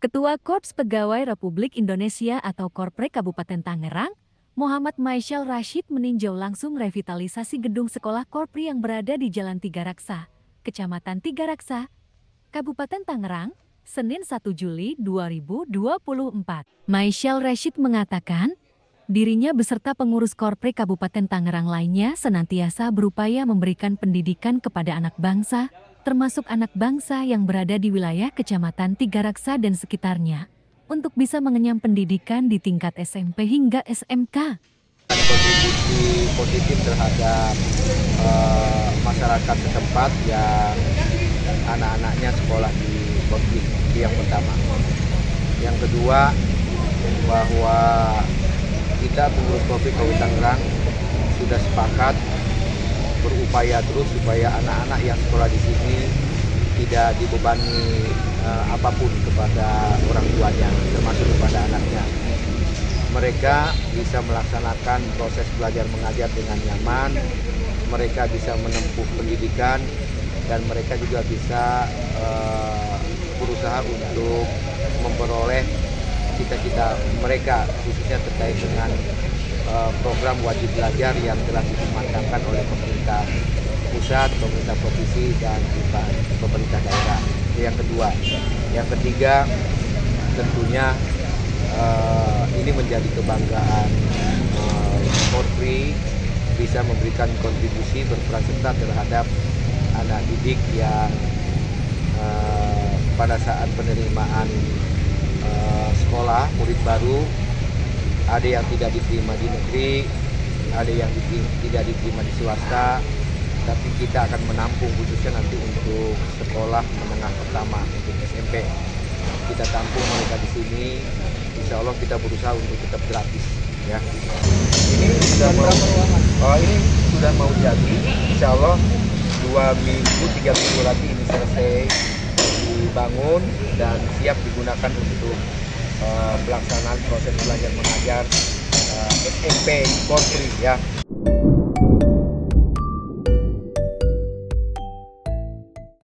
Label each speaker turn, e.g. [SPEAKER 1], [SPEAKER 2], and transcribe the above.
[SPEAKER 1] Ketua Korps Pegawai Republik Indonesia atau Korpre Kabupaten Tangerang, Muhammad Maisyal Rashid meninjau langsung revitalisasi gedung sekolah Korpri yang berada di Jalan Tiga Raksa, Kecamatan Tiga Raksa, Kabupaten Tangerang, Senin 1 Juli 2024. Maisyal Rashid mengatakan, dirinya beserta pengurus Korpre Kabupaten Tangerang lainnya senantiasa berupaya memberikan pendidikan kepada anak bangsa, termasuk anak bangsa yang berada di wilayah Kecamatan Tiga Raksa dan sekitarnya, untuk bisa mengenyam pendidikan di tingkat SMP hingga SMK.
[SPEAKER 2] kontribusi positif terhadap uh, masyarakat setempat yang anak-anaknya sekolah di Bogor yang pertama. Yang kedua bahwa kita pengurus Kopi Kabupaten Tangerang sudah sepakat berupaya terus supaya anak-anak yang sekolah di sini tidak dibebani uh, apa pun kepada orang tuanya, termasuk kepada anaknya. Mereka bisa melaksanakan proses belajar mengajar dengan nyaman, mereka bisa menempuh pendidikan, dan mereka juga bisa uh, berusaha untuk memperoleh cita-cita mereka, khususnya terkait dengan Eh, program wajib belajar yang telah dimatangkan oleh pusat, pemerintah provinsi, dan pemerintah daerah. Itu yang kedua. Yang ketiga, tentunya uh, ini menjadi kebanggaan uh, bisa memberikan kontribusi berperan serta terhadap anak didik yang uh, pada saat penerimaan uh, sekolah murid baru ada yang tidak diterima di negeri, ada yang diterima, tidak diterima di swasta, tapi kita akan menampung khususnya nanti untuk sekolah menengah pertama untuk SMP. Kita tampung mereka di sini, insya Allah kita berusaha untuk tetap gratis. Ya. Ini sudah mau, oh ini sudah mau jadi, insya Allah dua minggu, tiga minggu lagi ini selesai dibangun dan siap digunakan untuk uh, pelaksanaan proses belajar mengajar uh, SMP Korpri ya